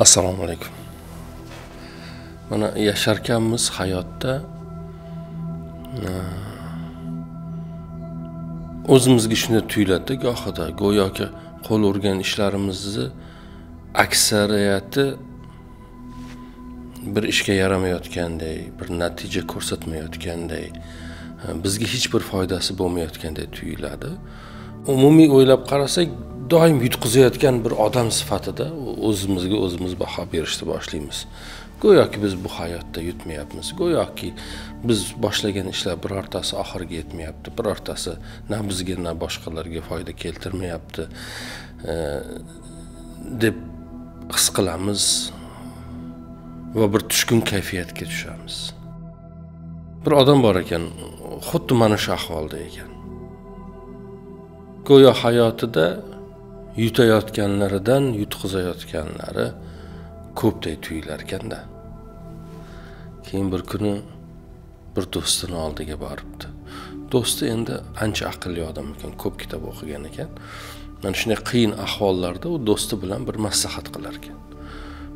assalomu alaykum. Mana yasharkanmiz hayotda. O'zimizga shunday tuyuladida gohida go'yoki qo'l urgan ishlarimizni aksariyati bir ishga yaramayotganday bir natija ko'rsatmayotganday bizga hech bir foydasi bo'lmayotganday tuyuladi. Umumiy o'ylab qarasak doim yutqizayotgan bir odam sifatida o'zimizga o'zimiz baho berishni boshlaymiz. Go'yoki biz bu hayotda yutmayapmiz. Go'yoki biz boshlagan ishlar birortasi oxiriga yetmayapti birortasi na bizga na boshqalarga foyda keltirmayapti e, deb his qilamiz va bir tushkun kayfiyatga tushamiz. Bir odam bor ekan xuddi mana shu ahvolda ekan. Go'yo hayotida yutayotganlaridan yutqizayotganlari ko'pday tuyular ekanda. Keyin bir kuni bir do'stini oldiga boribdi. Do'sti endi ancha aqlli odam ekan ko'p kitob o'qigan ekan. Mana shunday qiyin ahvollarda u do'sti bilan bir maslahat qilar ekan.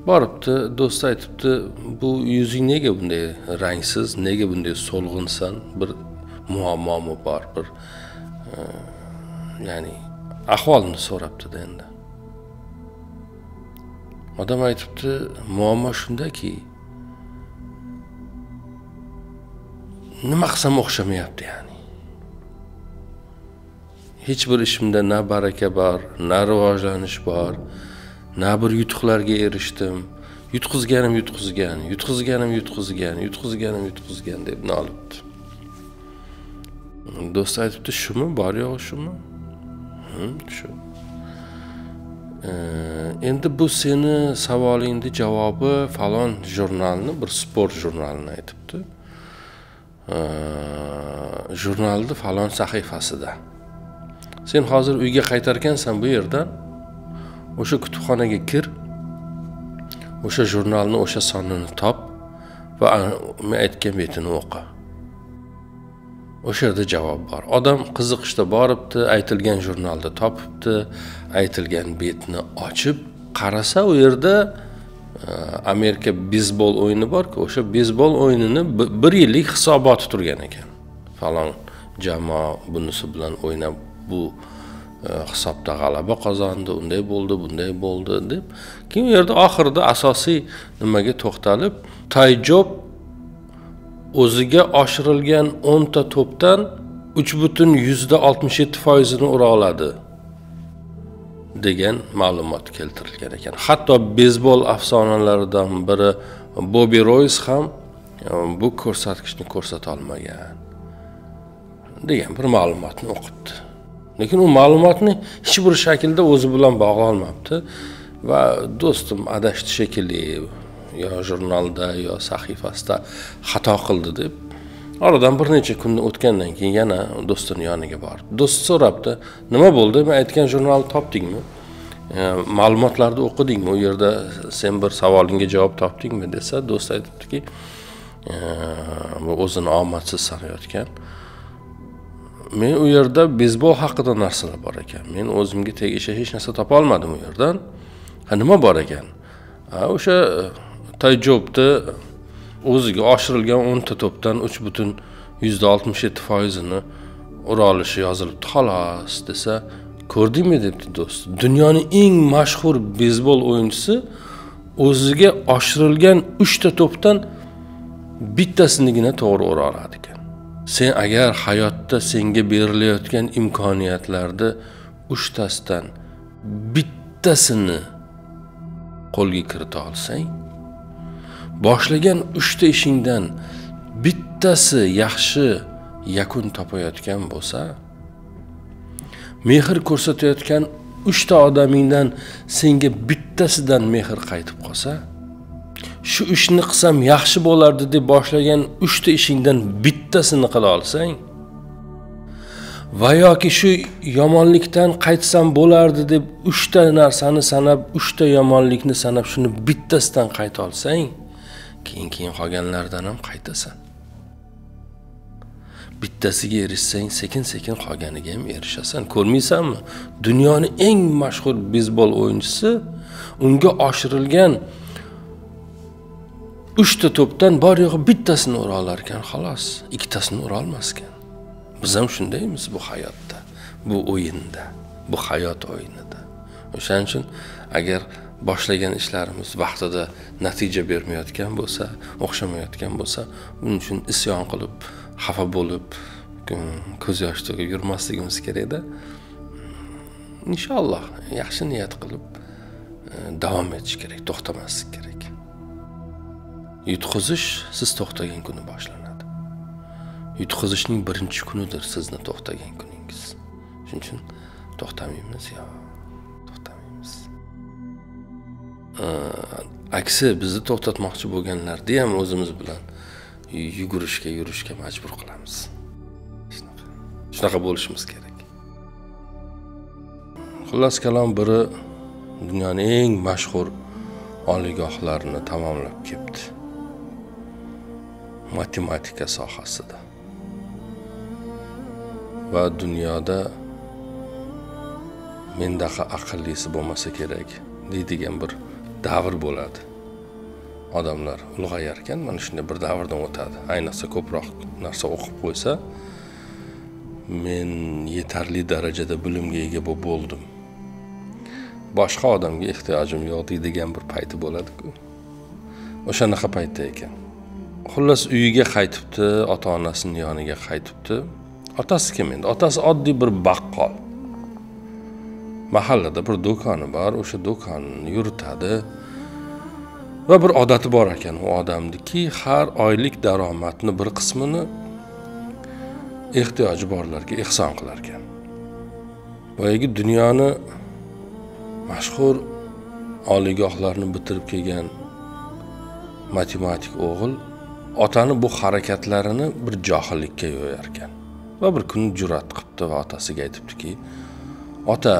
Boribdi do'sti aytibdi bu yuzing nega bunday rangsiz nega bunday so'lg'insan? Bir muammomi bor bir e, ya'ni ahvolni so'rabdida endi. Odam aytibdi muammo shundaki nima qilsam o'xshamayapti ya'ni. Hech bir ishimda na baraka bor na rivojlanish bor na bir yutuqlarga erishdim. Yutqizganim yutqizgan yutqizganim yutqizgan yutqizganim yutqizgan deb nolibdi. Do'sti aytibdi shumi bor yo'g'i shumi? Shu endi bu seni savolingni javobi falon jurnalni bir sport jurnalini aytibdi. Jurnalni falon sahifasida. Sen hozir uyga qaytarkansan bu yerdan o'sha kutubxonaga kir o'sha jurnalni o'sha sonini top va men aytgan betini o'qi. O'sha yerda javob bor. Odam qiziqishda boribdi aytilgan jurnalni topibdi aytilgan betni ochib qarasa u yerda e, amerika beysbol o'yini borku o'sha beysbol o'yinini bir yillik hisoboti turgan ekan. Falon jamoa bunisi bilan o'ynab bu e, hisobda g'alaba qozondi unday bo'ldi bunday bo'ldi deb keyin u yerda oxirida asosiy nimaga to'xtalib tayjob o'ziga oshirilgan o'nta to'pdan uch butun yuzda oltmish yetti foizini ura oladi degan ma'lumot keltirilgan ekan. Hatto beysbol afsonalaridan biri bobi roys ham bu ko'rsatkichni ko'rsata olmagan degan bir ma'lumotni o'qibdi lekin u ma'lumotni hech bir shaklda o'zi bilan bog'lolmabdi va do'stim adashdi shekilli yo jurnalda yo sahifasida xato qildi deb oradan bir necha kun o'tgandan keyin yana do'stini yoniga bordi. Do'st so'rabdi nima bo'ldi? Men aytgan jurnalni topdingmi? E, ma'lumotlarni o'qidingmi? U yerda sen bir savolingga javob topdingmi? desa do'st aytibdiki e, bu o'zini omadsiz sanayotgan. Men u yerda beysbol haqida narsalar bor ekan. Men o'zimga tegishli hech narsa topolmadim u yerdan. Ha nima bor ekan? O'sha tayjobni o'ziga oshirilgan o'nta to'pdan uch butun yuzda oltmish yetti foizini ura olishi yozilibdi. Xolos desa ko'rdingmi debdi do'st. Dunyoni eng mashhur beysbol o'yinchisi o'ziga oshirilgan uchta to'pdan bittasinigina to'g'ri ura oladi ekan. Sen agar hayotda senga berilayotgan imkoniyatlarni uchtasidan bittasini qo'lga kirita olsang boshlagan uchta ishingdan bittasi yaxshi yakun topayotgan bo'lsa mehr ko'rsatayotgan uchta odamingdan senga bittasidan mehr qaytib qolsa shu ishni qilsam yaxshi bo'lardi deb boshlagan uchta ishingdan bittasini qila olsang va yoki shu yomonlikdan qaytsam bo'lardi deb uchta narsani sanab uchta yomonlikni sanab shuni bittasidan qayta olsang keyin keyin qolganlardan ham qaytasan. Bittasiga erishsang sekin sekin qolganiga ham erishasan. Ko'rmaysanmi? Dunyoni eng mashhur beysbol o'yinchisi unga oshirilgan uchta to'pdan bor yo'g'i bittasini ura olar ekan xolos. Ikkitasini ura olmas ekan biz ham shundaymiz bu hayotda bu o'yinda bu hayot o'yinida. O'shaning uchun agar boshlagan ishlarimiz vaqtida natija bermayotgan bo'lsa o'xshamayotgan bo'lsa buning uchun isyon qilib xafa bo'lib ko'z yosh to'kib yurmasligimiz kerakda. Hmm, inshaalloh yaxshi niyat qilib e, davom etish kerak to'xtamaslik kerak. Yutqizish siz to'xtagan kuni boshlanadi. Yutqizishning birinchi kunidir sizni to'xtagan kuningiz. Shuning uchun to'xtamaymiz yo aksi bizni to'xtatmoqchi bo'lganlarni ham o'zimiz bilan. Yugurishga yurishga majbur qilamiz. Shunaqa. Shunaqa bo'lishimiz kerak. Xullas kalom biri dunyoning eng mashhur oliygohlarini tamomlab kelibdi matematika sohasida. Va dunyoda mendaqa aqllisi bo'lmasa kerak deydigan bir davr bo'ladi. Odamlar ulg'ayar ekan mana shunday bir davrdan o'tadi. Ayniqsa ko'proq narsa o'qib qo'ysa men yetarli darajada bilimga ega bo'lib bo'ldim. Boshqa odamga ehtiyojim yo'q deydigan bir payti bo'ladiku. O'shanaqa paytda ekan. Xullas uyiga qaytibdi ota onasini yoniga qaytibdi. Otasi kim endi? Otasi oddiy bir baqqol. Mahallada bir do'koni bor o'sha do'konni yuritadi. Va bir odati bor ekan u odamniki har oylik daromadni bir qismini ehtiyoji borlarga ehson qilar ekan. Boyagi dunyoni mashhur oliygohlarni bitirib kelgan matematik o'g'il otani bu harakatlarini bir johillikka yo'yar ekan. Va bir kuni jur'at qilibdi va otasiga aytibdiki ota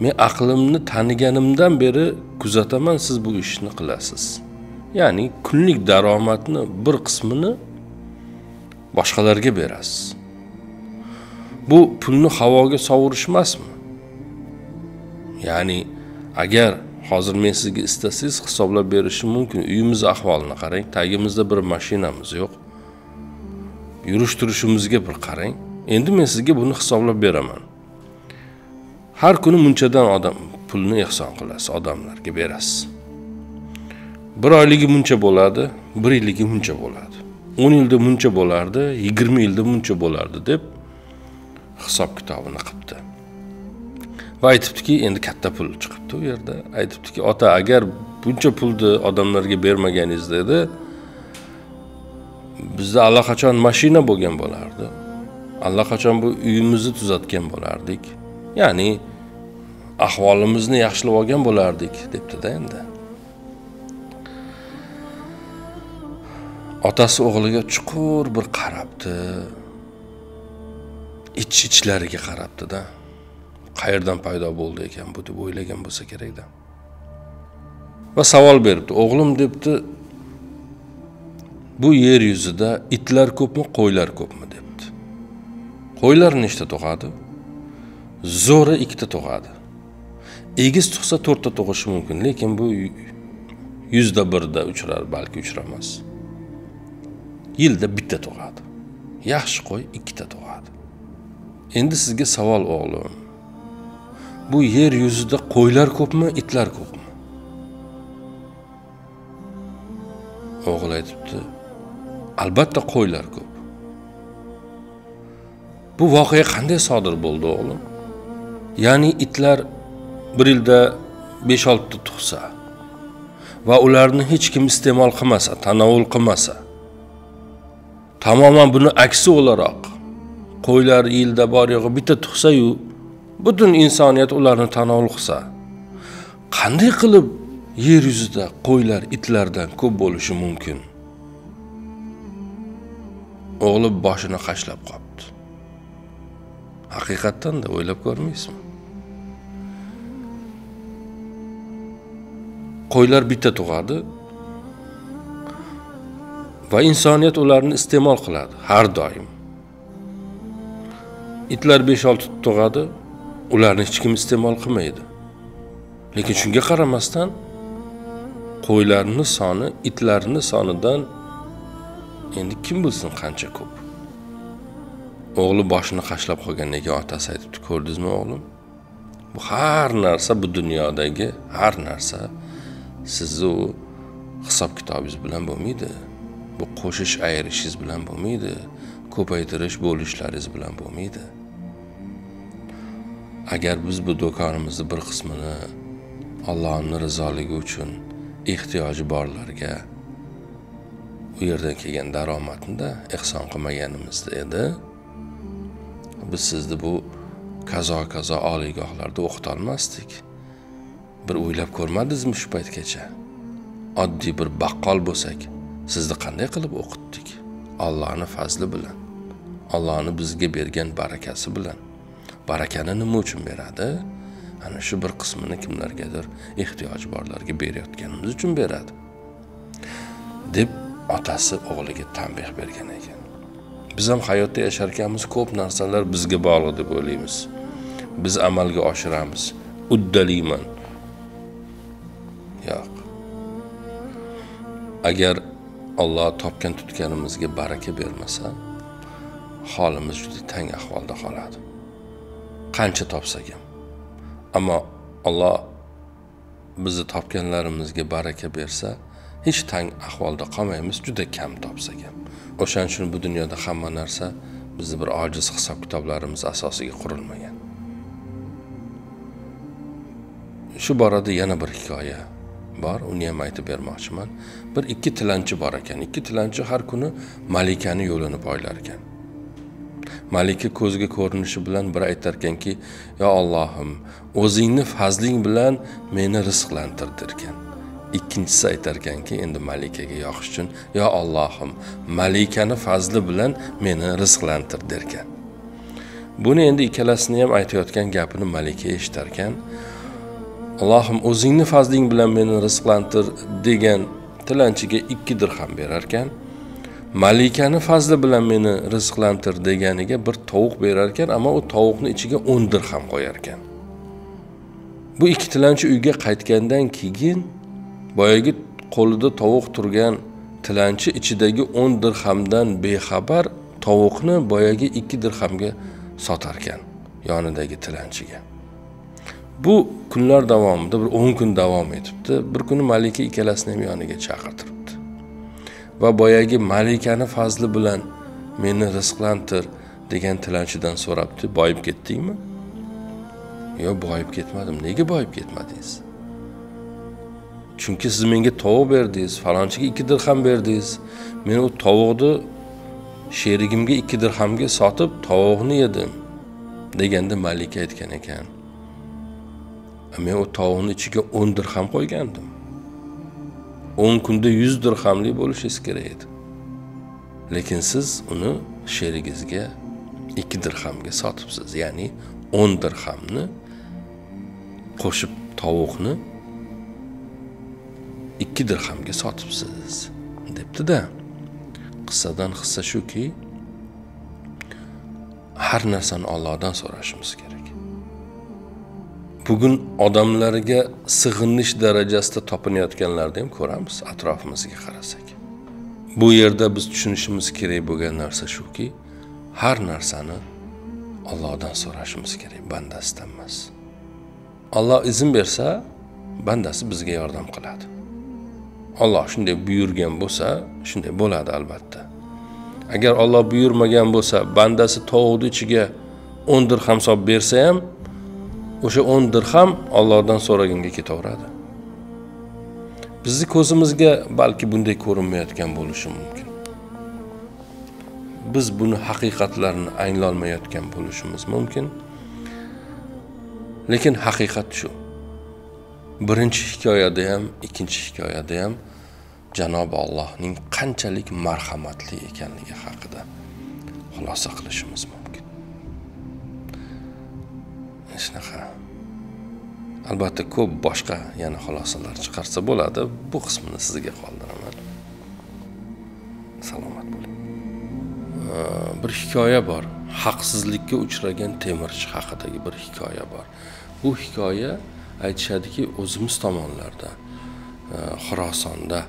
men aqlimni taniganimdan beri kuzataman siz bu ishni qilasiz. Ya'ni kunlik daromadni bir qismini boshqalarga berasiz. Bu pulni havoga sovurish emasmi ya'ni agar hozir men sizga istasangiz hisoblab berishim mumkin. Uyimizni ahvolini qarang tagimizda bir mashinamiz yo'q. Yurish turishimizga bir qarang. Endi men sizga buni hisoblab beraman. Har kuni munchadan odam pulni ehson qilasiz odamlarga berasiz. Bir oyligi muncha bo'ladi bir yilligi muncha bo'ladi. o'n yilda muncha bo'lardi yigirma yilda muncha bo'lardi deb hisob kitobini qilibdi. Va aytibdiki endi katta pul chiqibdi u yerda. Aytibdiki ota agar buncha pulni odamlarga bermaganingizda edi bizda allaqachon mashina bo'lgan bo'lardi. Allaqachon bu uyimizni tuzatgan bo'lardik. Ya'ni ahvolimizni yaxshilab olgan bo'lardik debdida endi. Otasi o'g'liga chuqur bir qarabdi. Ich ichlariga qarabdida. Qayerdan paydo bo'ldi ekan bu deb o'ylagan bo'lsa kerakda. Va savol beribdi o'g'lim debdi. Bu yer yuzida itlar ko'pmi qo'ylar ko'pmi? debdi. Qo'ylar nechta tug'adi? Zo'ri ikkita tug'adi. Egiz tug'sa to'rtta tug'ishi mumkin lekin bu yuzda birda uchrar balki uchramas. Yilda bitta tug'adi. Yaxshi qo'y ikkita tug'adi. Endi sizga savol o'g'lim. Bu yer yuzida qo'ylar ko'pmi itlar ko'pmi? O'g'il aytibdi albatta qo'ylar ko'p. Bu voqea qanday sodir bo'ldi o'g'lim? Ya'ni itlar bir yilda besh oltita tug'sa va ularni hech kim iste'mol qilmasa tanovul qilmasa tamoman buni aksi o'laroq qo'ylar yilda bor yo'g'i bitta tug'sayu butun insoniyat ularni tanovul qilsa qanday qilib yer yuzida qo'ylar itlardan ko'p bo'lishi mumkin? O'g'li boshini qashlab qolibdi haqiqatdan-da o'ylab ko'rmaysizmi? Qo'ylar bitta tug'adi. Va insoniyat ularni iste'mol qiladi har doim. Itlar besh olti tug'adi ularni hech kim iste'mol qilmaydi. Lekin shunga qaramasdan qo'ylarni soni itlarni sonidan endi kim bilsin qancha ko'p. O'g'li boshini qashlab qolgan ekan otasi aytibdi ko'rdingizmi o'g'lim? Bu har narsa bu dunyodagi har narsa. Sizni u hisob kitobingiz bilan bo'lmaydi bu qo'shish ayirishingiz bilan bo'lmaydi ko'paytirish bo'lishlaringiz bilan bo'lmaydi. Agar biz bu do'konimizni bir qismini allohni rizoligi uchun ehtiyoji borlarga u yerdan kelgan daromadni ehson qilmaganimizda edi biz sizni bu kazo kazo oliygohlarda o'qitolmasdik. Bir o'ylab ko'rmadingizmi shu paytgacha? Oddiy bir baqqol bo'lsak sizni qanday qilib o'qitdik? Allohni fazli bilan allohni bizga bergan barakasi bilan. Barakani nima uchun beradi? Ana shu bir qismini kimlargadir ehtiyoji borlarga berayotganimiz uchun beradi. Deb otasi o'g'liga tanbeh bergan ekan. Biz ham hayotda yashar ekanmiz ko'p narsalar bizga bog'liq deb o'ylaymiz. Biz amalga oshiramiz. Uddalayman agar olloh topgan tutganimizga baraka bermasa holimiz juda tang ahvolda qoladi. Qancha topsak ham. Ammo olloh bizni topganlarimizga baraka bersa hech tang ahvolda qolmaymiz juda kam topsak ham. O'shaning uchun bu dunyoda hamma narsa bizni bir ojiz hisob kitoblarimiz asosiga qurilmagan. Shu borada yana bir hikoya. Bor uni ham aytib bermoqchiman. Bir ikki tilanchi bor ekan. Ikki tilanchi har kuni malikani yo'lini poylar ekan. Malika ko'zga ko'rinishi bilan bir aytar ekanki yo allohim o'zingni fazling bilan meni rizqlantir derkan ikkinchisi aytar ekanki endi malikaga yoqish uchun yo allohim malikani fazli bilan meni rizqlantir derkan buni endi ikkalasini ham aytayotgan gapini malika eshitar ekan. Allohim o'zingni fazling bilan meni rizqlantir degan tilanchiga ikki dirham berar ekan malikani fazli bilan meni rizqlantir deganiga bir tovuq berar ekan ammo u tovuqni ichiga o'n dirham qo'yar ekan bu ikki tilanchi uyga qaytgandan keyin boyagi qo'lida tovuq turgan tilanchi ichidagi o'n dirhamdan bexabar tovuqni boyagi ikki dirhamga sotar ekan yonidagi tilanchiga. Bu kunlar davomida bir o'n kun davom etibdi. Bir kuni malika ikkalasini ham yoniga chaqirtiribdi. Va boyagi malikani fazli bilan meni rizqlantir degan tilanchidan so'rabdi boyib ketdingmi? Yo'q boyib ketmadim. Nega boyib ketmadingiz? Chunki siz menga tovuq berdingiz falonchiga ikki dirham berdingiz. Men u tovuqni sherigimga ikki dirhamga sotib tovuqni yedim deganda malika aytgan ekan. Men u tovuqni ichiga o'n dirham qo'ygandim. O'n kunda yuz dirhamli bo'lishingiz kerak edi. Lekin siz uni sherigingizga ikki dirhamga sotibsiz. Ya'ni o'n dirhamni qo'shib tovuqni ikki dirhamga sotibsiz debdida. Qissadan hissa shuki har narsani ollohdan so'rashimiz kerak bugun odamlarga sig'inish darajasida topinayotganlarni ham ko'ramiz atrofimizga qarasak. Bu yerda biz tushunishimiz kerak bo'lgan narsa shuki har narsani ollohdan so'rashimiz kerak bandasidan emas. Olloh izn bersa bandasi bizga yordam qiladi. Olloh shunday buyurgan bo'lsa shunday bo'ladi albatta. Agar olloh buyurmagan bo'lsa bandasi tovuqni ichiga o'n dirham solib bersa ham o'sha o'n dirham ollohdan so'raganga ketaveradi. Bizni ko'zimizga balki bunday ko'rinmayotgan bo'lishi mumkin. Biz buni haqiqatlarini anglolmayotgan bo'lishimiz mumkin. Lekin haqiqat shu. Birinchi hikoyada ham ikkinchi hikoyada ham janobi allohning qanchalik marhamatli ekanligi haqida xulosa qilishimiz mumkin. Shunaqa albatta ko'p boshqa yana xulosalar chiqarsa bo'ladi. Bu qismini sizga qoldiraman. Salomat bo'ling. Bir hikoya bor. Haqsizlikka uchragan temirchi haqidagi bir hikoya bor. Bu hikoya aytishadiki o'zimiz tomonlarda xorosonda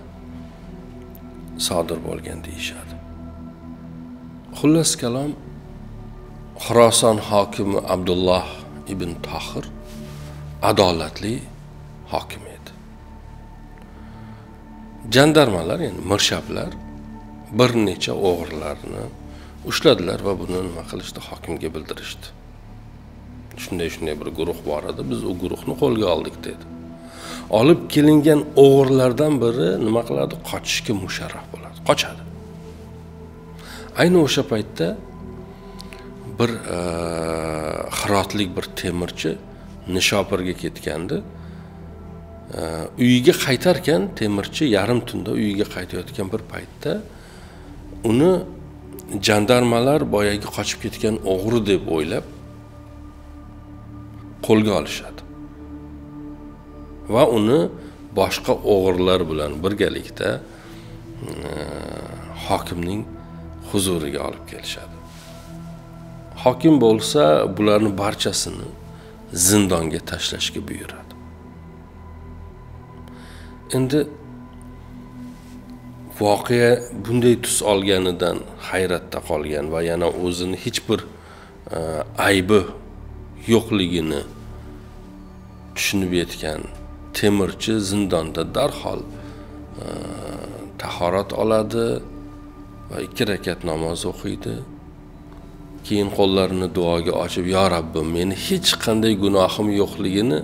sodir bo'lgan deyishadi. Xullas kalom xuroson hokimi abdulloh ibn tohir adolatli hokim edi. Jandarmalar ya'ni mirshablar bir necha o'g'irlarni ushladilar va buni nima qilishdi hokimga bildirishdi. Shunday shunday bir guruh bor edi biz u guruhni qo'lga oldik dedi. Olib kelingan o'g'irlardan biri nima qiladi? Qochishga musharraf bo'ladi. Qochadi. Ayni o'sha paytda bir e, xirotlik hirotlik bir temirchi nishopirga ketgandi. E, uyiga qaytarkan temirchi yarim tunda uyiga qaytayotgan bir paytda uni jandarmalar boyagi qochib ketgan o'g'ri deb o'ylab qo'lga olishadi. Va uni boshqa o'g'irlar bilan birgalikda e, hokimning huzuriga olib kelishadi. Hokim bo'lsa bularni barchasini zindonga tashlashga buyuradi. Endi voqea bunday tus olganidan hayratda qolgan va yana o'zini hech bir e, aybi yo'qligini tushunib yetgan temirchi zindonda darhol e, tahorat oladi va ikki rakat namoz o'qiydi. Keyin qo'llarini duoga ochib yo rabbim meni hech qanday gunohim yo'qligini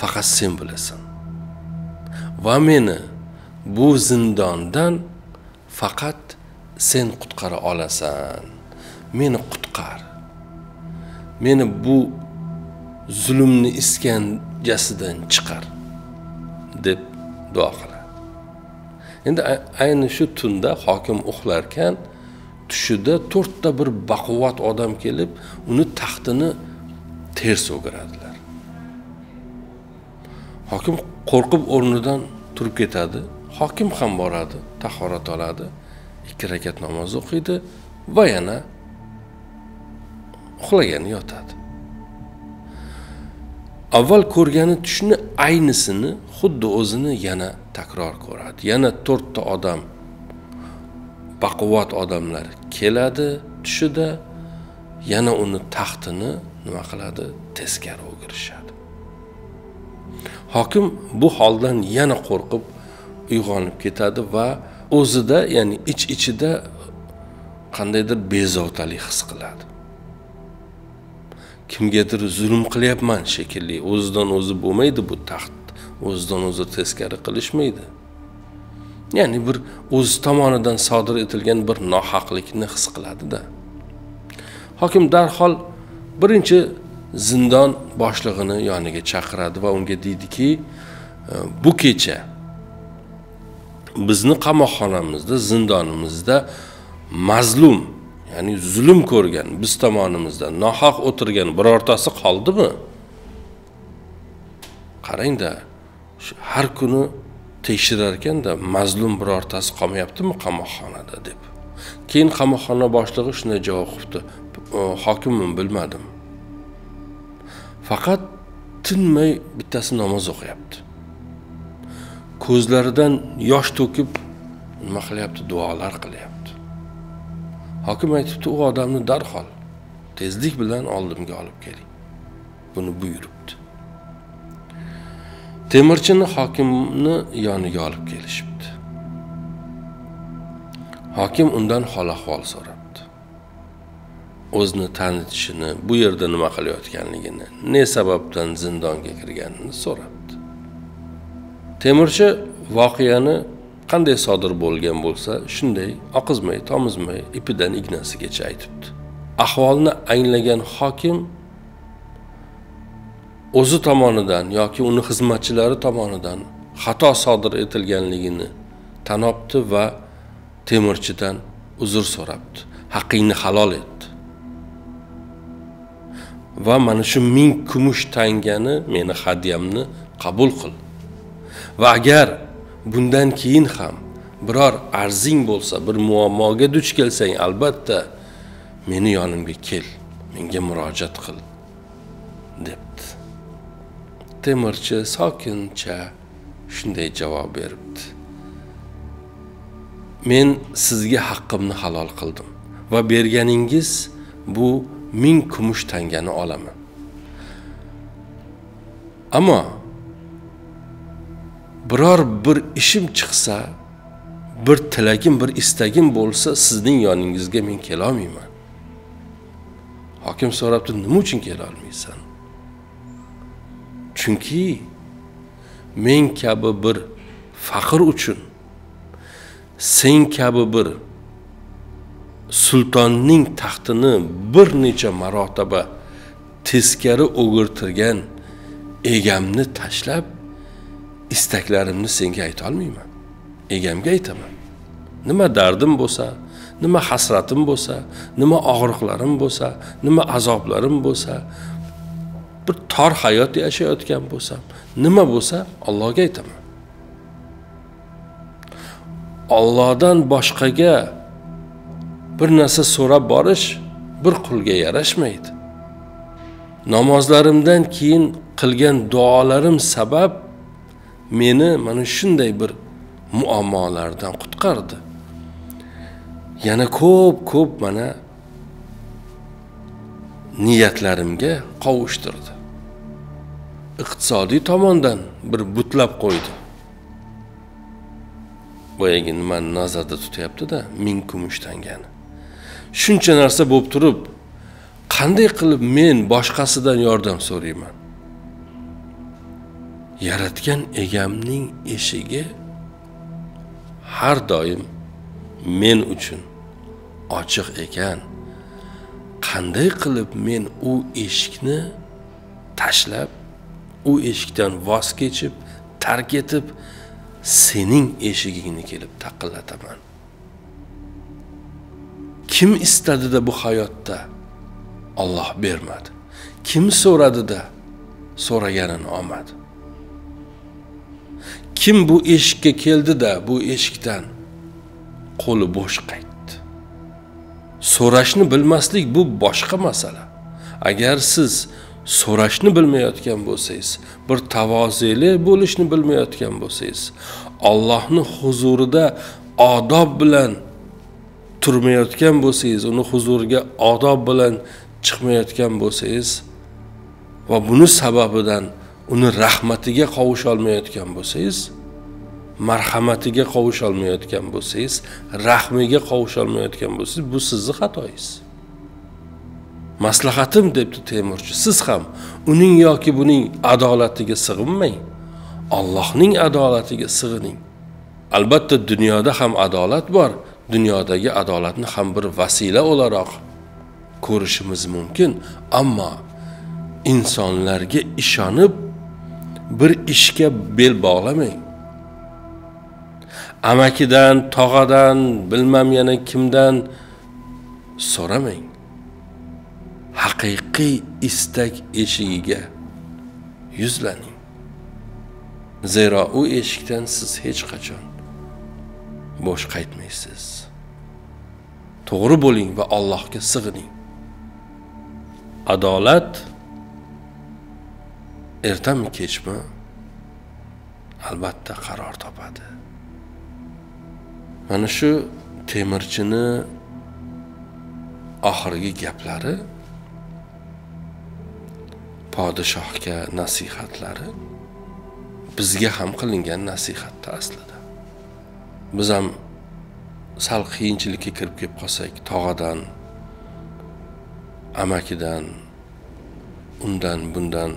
faqat sen bilasan. Va meni bu zindondan faqat sen qutqara olasan. Meni qutqar. Meni bu zulmni iskanjasidan chiqar. deb duo qiladi. Endi ayni shu tunda hokim uxlarkan tushida to'rtta bir baquvvat odam kelib uni taxtini ters o'giradilar hokim qo'rqib o'rnidan turib ketadi. Hokim ham boradi tahorat oladi. Ikki rakat namoz o'qiydi va yana uxlagani yotadi. Avval ko'rgani tushni aynisini xuddi o'zini yana takror ko'radi. Yana to'rtta odam baquvvat odamlar keladi tushida yana uni taxtini nima qiladi? Teskari o'girishadi. Hokim bu holdan yana qo'rqib uyg'onib ketadi va o'zida ya'ni ich iç ichida qandaydir bezovtalik his qiladi. Kimgadir zulm qilyapman shekilli o'zidan o'zi bo'lmaydi bu taxt o'zidan o'zi teskari qilishmaydi. Ya'ni bir o'zi tomonidan sodir etilgan bir nohaqlikni his qiladida. Hokim darhol birinchi zindon boshlig'ini yoniga chaqiradi va unga deydiki e, bu kecha bizni qamoqxonamizda zindonimizda mazlum ya'ni zulm ko'rgan biz tomonimizda nohaq o'tirgan birortasi qoldimi? Qarangda har kuni tekshirar ekanda mazlum birortasi qolmayaptimi qamoqxonada deb. Keyin qamoqxona boshlig'i shunday javob qilibdi. E, hokimman bilmadim. Faqat tinmay bittasi namoz o'qiyapti. Ko'zlaridan yosh to'kib nima qilyapti? Duolar qilyapti. Hokim aytibdi u odamni darhol tezlik bilan oldimga olib keling. Buni buyurib temirchini hokimni yoniga olib kelishibdi. Hokim undan hol ahvol so'rabdi. O'zini tanitishini bu yerda nima qilayotganligini ne sababdan zindonga kirganini so'rabdi. Temirchi voqeani qanday sodir bo'lgan bo'lsa shunday oqizmay tomizmay ipidan ignasigacha aytibdi. Ahvolni anglagan hokim o'zi tomonidan yoki uni xizmatchilari tomonidan xato sodir etilganligini tan olibdi va temirchidan uzr so'rabdi. Haqingni halol etdi va mana shu ming kumush tangani meni hadyamni qabul qil. Va agar bundan keyin ham biror arzing bo'lsa bir muammoga duch kelsang albatta meni yonimga kel menga murojaat qil debdi temirchi sokincha shunday javob beribdi. Men sizga haqqimni halol qildim va berganingiz bu ming kumush tangani olaman. Ammo biror bir ishim chiqsa bir tilagim bir istagim bo'lsa sizning yoningizga men kelolmayman. Hokim so'rabdi nima uchun kelolmaysan? Chunki men kabi bir faqir uchun sen kabi bir sultonning taxtini bir necha marotaba teskari o'girtirgan egamni tashlab istaklarimni senga aytolmayman egamga aytaman. Nima dardim bo'lsa nima hasratim bo'lsa nima og'riqlarim bo'lsa nima azoblarim bo'lsa bir tor hayot yashayotgan bo'lsam nima bo'lsa allohga aytaman. Ollohdan boshqaga bir narsa so'rab borish bir qulga yarashmaydi. Namozlarimdan keyin qilgan duolarim sabab meni mana shunday bir muammolardan qutqardi. Yana ko'p ko'p mana niyatlarimga qovushtirdi. Iqtisodiy tomondan bir butlab qo'ydi. Boyagi nimani nazarda tutyaptida ming kumush tangani shuncha narsa bo'lib turib qanday qilib men boshqasidan yordam so'rayman? Yaratgan egamning eshigi har doim men uchun ochiq ekan. Qanday qilib men u eshikni tashlab u eshikdan voz kechib tark etib sening eshigingni kelib taqillataman. Kim istadida bu hayotda? Olloh bermadi. Kim so'radida so'raganini olmadi. Kim bu eshikka keldida bu eshikdan qo'li bo'sh qaytdi? So'rashni bilmaslik bu boshqa masala. Agar siz so'rashni bilmayotgan bo'lsangiz bir tavozeli bo'lishni bilmayotgan bo'lsangiz ollohni huzurida odob bilan turmayotgan bo'lsangiz uni huzuriga odob bilan chiqmayotgan bo'lsangiz va buni sababidan uni rahmatiga qovusholmayotgan bo'lsangiz marhamatiga qovusholmayotgan bo'lsangiz rahmiga qovusholmayotgan bo'lsangiz bu sizni xatoyingiz. Maslahatim debdi temurchi. Siz ham uning yoki buning adolatiga sig'inmang. Allohning adolatiga sig'ining. Albatta dunyoda ham adolat bor. Dunyodagi adolatni ham bir vasila o'laroq ko'rishimiz mumkin. Ammo insonlarga ishonib bir ishga bel bog'lamang. Amakidan tog'adan bilmam yana kimdan so'ramang. Haqiqiy istak eshigiga yuzlaning. Zero u eshikdan siz hech qachon bo'sh qaytmaysiz. To'g'ri bo'ling va allohga sig'ining. Adolat ertami kechmi? Albatta qaror topadi. Mana shu temirchini oxirgi gaplari podshohga nasihatlari bizga ham qilingan nasihatda aslida. Biz ham sal qiyinchilikka kirib kelib qolsak tog'adan amakidan undan bundan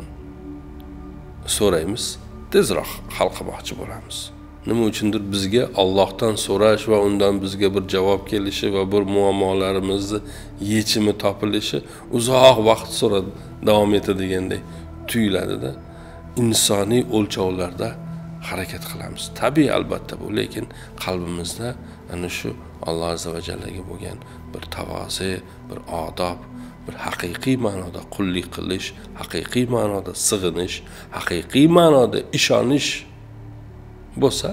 so'raymiz tezroq hal qilmoqchi bo'lamiz. Nima uchundir bizga ollohdan so'rash va undan bizga bir javob kelishi va bir muammolarimizni yechimi topilishi uzoq vaqt so'radi davom etadiganday tuyuladida insoniy o'lchovlarda harakat qilamiz. Tabiiy albatta bu lekin qalbimizda ana shu alloh azza va jallaga bo'lgan bir tavoze bir odob bir haqiqiy ma'noda qullik qilish haqiqiy ma'noda sig'inish haqiqiy ma'noda ishonish bo'lsa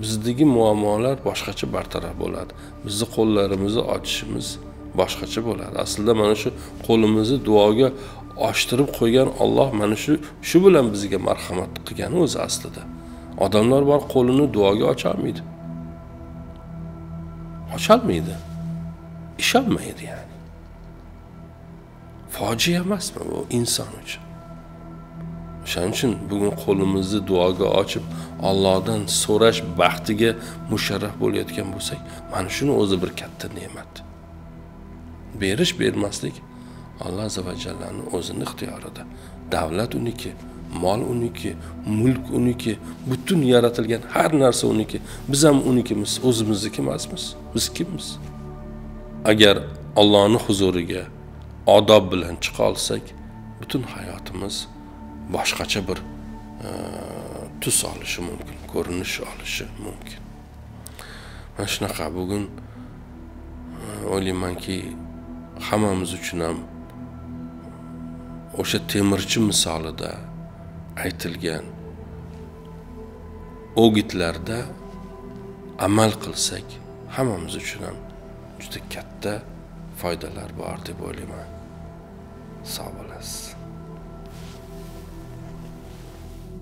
bizdagi muammolar boshqacha bartaraf bo'ladi. Bizni qo'llarimizni ochishimiz boshqacha bo'ladi. Aslida mana shu qo'limizni duoga ochtirib qo'ygan olloh mana shu shu bilan bizga marhamat qilgani o'zi aslida. Odamlar bor qo'lini duoga ocholmaydi. Ocholmaydi. Ishonmaydi ya'ni. Fojia emasmi bu inson uchun? O'shaning uchun bugun qo'limizni duoga ochib Allohdan so'rash baxtiga musharraf bo'layotgan bo'lsak mana shuni o'zi bir katta ne'mat. Berish bermaslik alloh azi vajallani o'zini ixtiyorida. Davlat uniki mol uniki mulk uniki butun yaratilgan har narsa uniki. Biz ham unikimiz o'zimizniki emasmiz. Biz kimmiz? Agar Allohning huzuriga odob bilan chiqa olsak butun hayotimiz boshqacha bir e, tus olishi mumkin ko'rinish olishi mumkin. Mana shunaqa bugun e, o'ylaymanki hammamiz uchun ham o'sha temirchi misolida aytilgan o'gitlarda amal qilsak hammamiz uchun ham juda katta foydalar bor deb o'ylayman. Sog' bo'lasiz.